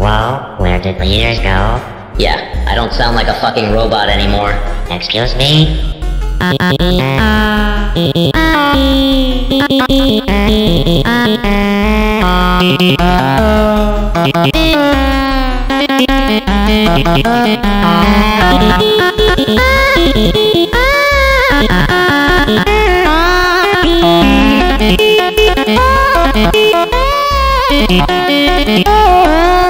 Whoa, where did the years go? Yeah, I don't sound like a fucking robot anymore. Excuse me?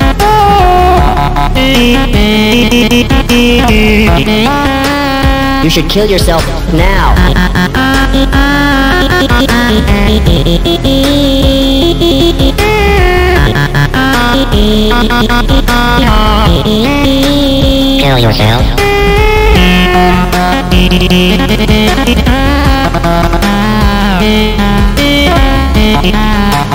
You should kill yourself now. Kill yourself.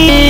Yeah.